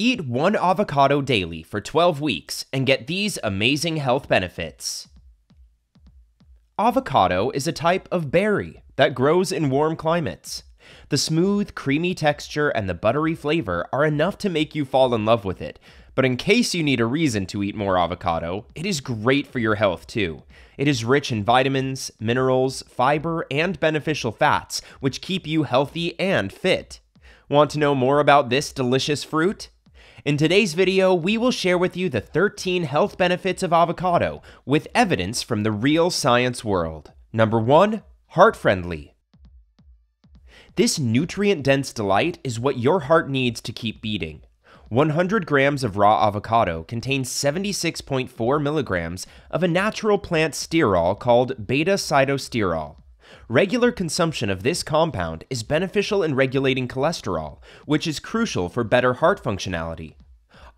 Eat one avocado daily for 12 weeks and get these amazing health benefits. Avocado is a type of berry that grows in warm climates. The smooth, creamy texture and the buttery flavor are enough to make you fall in love with it, but in case you need a reason to eat more avocado, it is great for your health too. It is rich in vitamins, minerals, fiber, and beneficial fats, which keep you healthy and fit. Want to know more about this delicious fruit? In today's video, we will share with you the 13 health benefits of avocado with evidence from the real science world. Number 1. Heart friendly. This nutrient dense delight is what your heart needs to keep beating. 100 grams of raw avocado contains 76.4 milligrams of a natural plant sterol called beta sitosterol. Regular consumption of this compound is beneficial in regulating cholesterol, which is crucial for better heart functionality.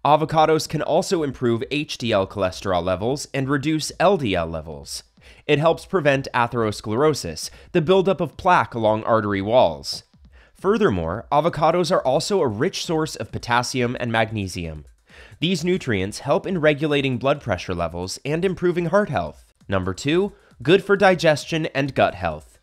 Avocados can also improve HDL cholesterol levels and reduce LDL levels. It helps prevent atherosclerosis, the buildup of plaque along artery walls. Furthermore, avocados are also a rich source of potassium and magnesium. These nutrients help in regulating blood pressure levels and improving heart health. Number 2, good for digestion and gut health.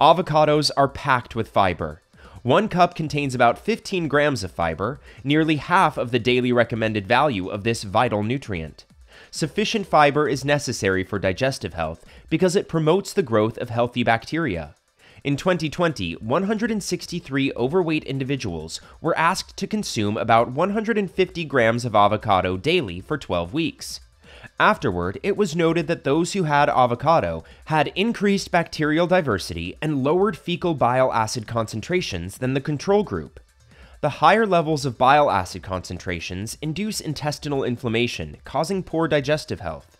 Avocados are packed with fiber. One cup contains about 15 grams of fiber, nearly half of the daily recommended value of this vital nutrient. Sufficient fiber is necessary for digestive health because it promotes the growth of healthy bacteria. In 2020, 163 overweight individuals were asked to consume about 150 grams of avocado daily for 12 weeks. Afterward, it was noted that those who had avocado had increased bacterial diversity and lowered fecal bile acid concentrations than the control group. The higher levels of bile acid concentrations induce intestinal inflammation, causing poor digestive health.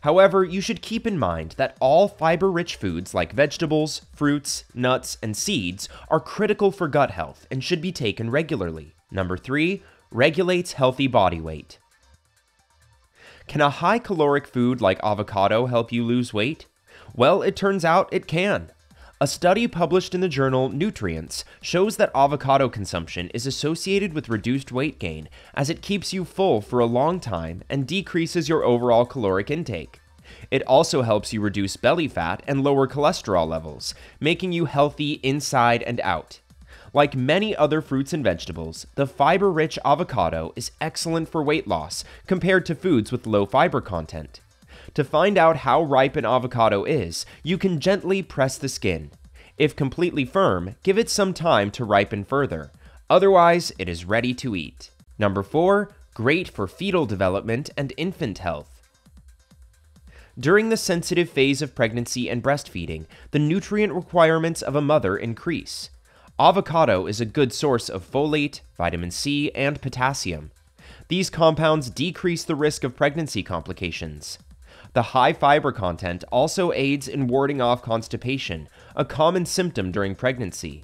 However, you should keep in mind that all fiber rich foods like vegetables, fruits, nuts, and seeds are critical for gut health and should be taken regularly. Number 3. Regulates healthy body weight. Can a high caloric food like avocado help you lose weight? Well, it turns out it can. A study published in the journal Nutrients shows that avocado consumption is associated with reduced weight gain as it keeps you full for a long time and decreases your overall caloric intake. It also helps you reduce belly fat and lower cholesterol levels, making you healthy inside and out. Like many other fruits and vegetables, the fiber rich avocado is excellent for weight loss compared to foods with low fiber content. To find out how ripe an avocado is, you can gently press the skin. If completely firm, give it some time to ripen further. Otherwise, it is ready to eat. Number 4. Great for fetal development and infant health. During the sensitive phase of pregnancy and breastfeeding, the nutrient requirements of a mother increase. Avocado is a good source of folate, vitamin C, and potassium. These compounds decrease the risk of pregnancy complications. The high fiber content also aids in warding off constipation, a common symptom during pregnancy.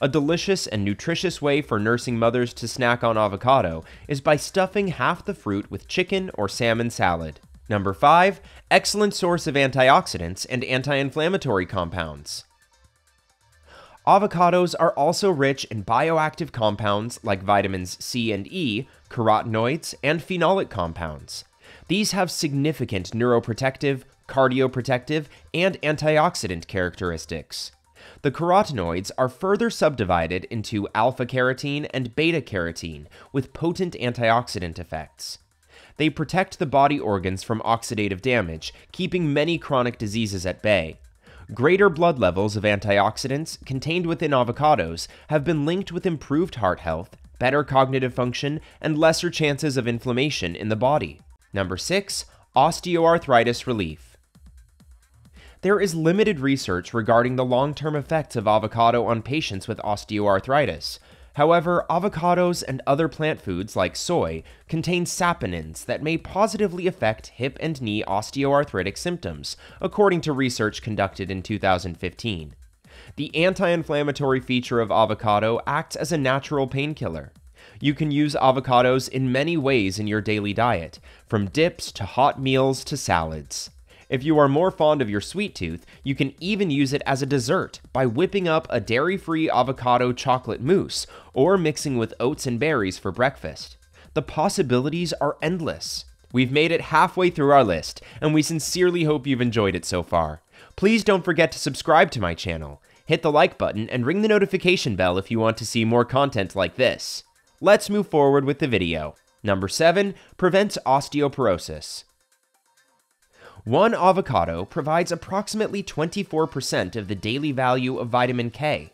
A delicious and nutritious way for nursing mothers to snack on avocado is by stuffing half the fruit with chicken or salmon salad. Number 5. Excellent source of antioxidants and anti inflammatory compounds. Avocados are also rich in bioactive compounds like vitamins C and E, carotenoids, and phenolic compounds. These have significant neuroprotective, cardioprotective, and antioxidant characteristics. The carotenoids are further subdivided into alpha carotene and beta carotene with potent antioxidant effects. They protect the body organs from oxidative damage, keeping many chronic diseases at bay. Greater blood levels of antioxidants contained within avocados have been linked with improved heart health, better cognitive function, and lesser chances of inflammation in the body. Number 6. Osteoarthritis relief. There is limited research regarding the long term effects of avocado on patients with osteoarthritis, However, avocados and other plant foods like soy contain saponins that may positively affect hip and knee osteoarthritic symptoms, according to research conducted in 2015. The anti inflammatory feature of avocado acts as a natural painkiller. You can use avocados in many ways in your daily diet, from dips to hot meals to salads. If you are more fond of your sweet tooth, you can even use it as a dessert by whipping up a dairy free avocado chocolate mousse or mixing with oats and berries for breakfast. The possibilities are endless. We've made it halfway through our list, and we sincerely hope you've enjoyed it so far. Please don't forget to subscribe to my channel, hit the like button, and ring the notification bell if you want to see more content like this. Let's move forward with the video. Number 7. Prevents osteoporosis. One avocado provides approximately 24% of the daily value of vitamin K.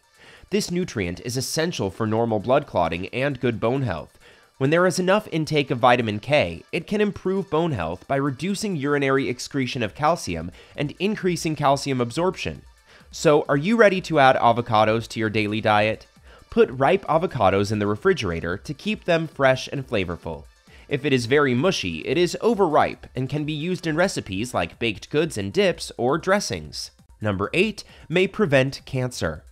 This nutrient is essential for normal blood clotting and good bone health. When there is enough intake of vitamin K, it can improve bone health by reducing urinary excretion of calcium and increasing calcium absorption. So, are you ready to add avocados to your daily diet? Put ripe avocados in the refrigerator to keep them fresh and flavorful. If it is very mushy, it is overripe and can be used in recipes like baked goods and dips or dressings. Number 8 may prevent cancer.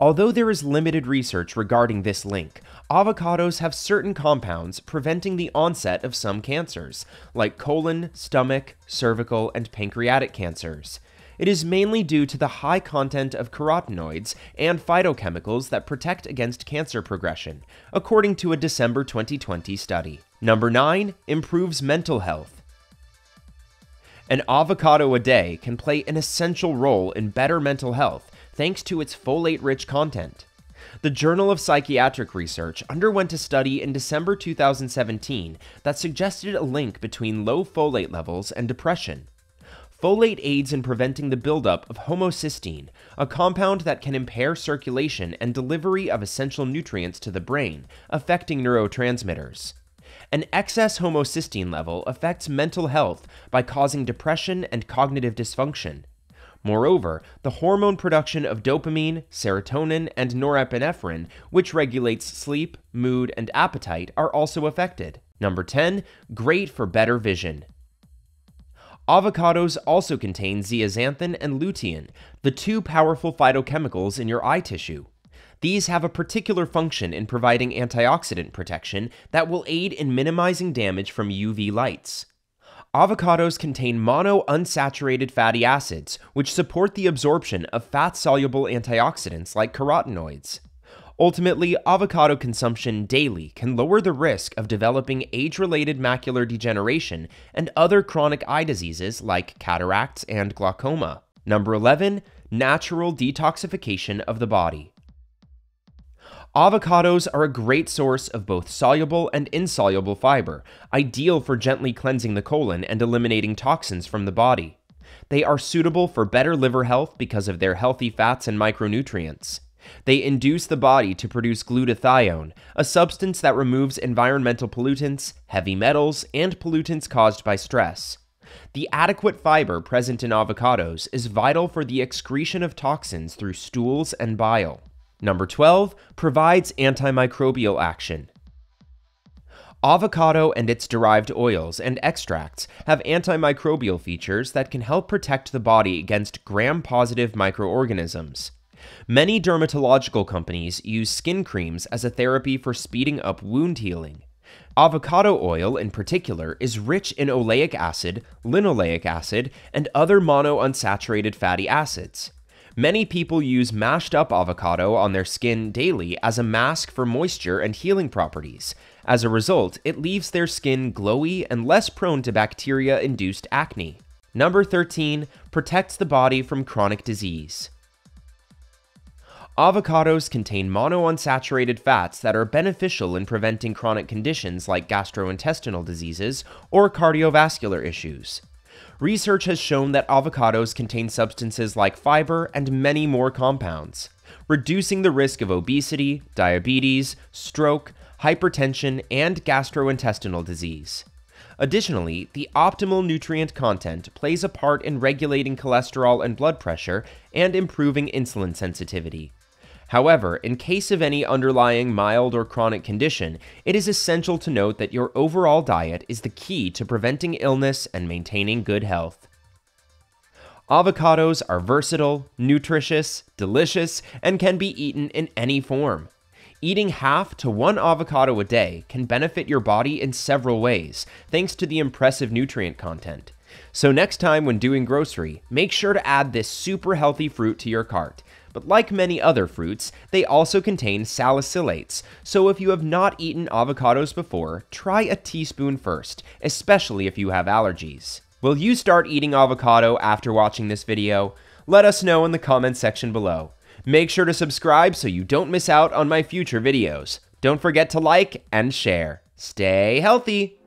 Although there is limited research regarding this link, avocados have certain compounds preventing the onset of some cancers, like colon, stomach, cervical, and pancreatic cancers. It is mainly due to the high content of carotenoids and phytochemicals that protect against cancer progression, according to a December 2020 study. Number 9 improves mental health. An avocado a day can play an essential role in better mental health thanks to its folate rich content. The Journal of Psychiatric Research underwent a study in December 2017 that suggested a link between low folate levels and depression. Folate aids in preventing the buildup of homocysteine, a compound that can impair circulation and delivery of essential nutrients to the brain, affecting neurotransmitters. An excess homocysteine level affects mental health by causing depression and cognitive dysfunction. Moreover, the hormone production of dopamine, serotonin, and norepinephrine, which regulates sleep, mood, and appetite, are also affected. Number 10, great for better vision. Avocados also contain zeaxanthin and lutein, the two powerful phytochemicals in your eye tissue. These have a particular function in providing antioxidant protection that will aid in minimizing damage from UV lights. Avocados contain monounsaturated fatty acids, which support the absorption of fat soluble antioxidants like carotenoids. Ultimately, avocado consumption daily can lower the risk of developing age related macular degeneration and other chronic eye diseases like cataracts and glaucoma. Number 11, natural detoxification of the body. Avocados are a great source of both soluble and insoluble fiber, ideal for gently cleansing the colon and eliminating toxins from the body. They are suitable for better liver health because of their healthy fats and micronutrients. They induce the body to produce glutathione, a substance that removes environmental pollutants, heavy metals, and pollutants caused by stress. The adequate fiber present in avocados is vital for the excretion of toxins through stools and bile. Number 12 provides antimicrobial action. Avocado and its derived oils and extracts have antimicrobial features that can help protect the body against gram positive microorganisms. Many dermatological companies use skin creams as a therapy for speeding up wound healing. Avocado oil, in particular, is rich in oleic acid, linoleic acid, and other monounsaturated fatty acids. Many people use mashed up avocado on their skin daily as a mask for moisture and healing properties. As a result, it leaves their skin glowy and less prone to bacteria induced acne. Number 13 protects the body from chronic disease. Avocados contain monounsaturated fats that are beneficial in preventing chronic conditions like gastrointestinal diseases or cardiovascular issues. Research has shown that avocados contain substances like fiber and many more compounds, reducing the risk of obesity, diabetes, stroke, hypertension, and gastrointestinal disease. Additionally, the optimal nutrient content plays a part in regulating cholesterol and blood pressure and improving insulin sensitivity. However, in case of any underlying mild or chronic condition, it is essential to note that your overall diet is the key to preventing illness and maintaining good health. Avocados are versatile, nutritious, delicious, and can be eaten in any form. Eating half to one avocado a day can benefit your body in several ways, thanks to the impressive nutrient content. So next time when doing grocery, make sure to add this super healthy fruit to your cart. But like many other fruits, they also contain salicylates, so if you have not eaten avocados before, try a teaspoon first, especially if you have allergies. Will you start eating avocado after watching this video? Let us know in the comments section below. Make sure to subscribe so you don't miss out on my future videos. Don't forget to like and share. Stay healthy!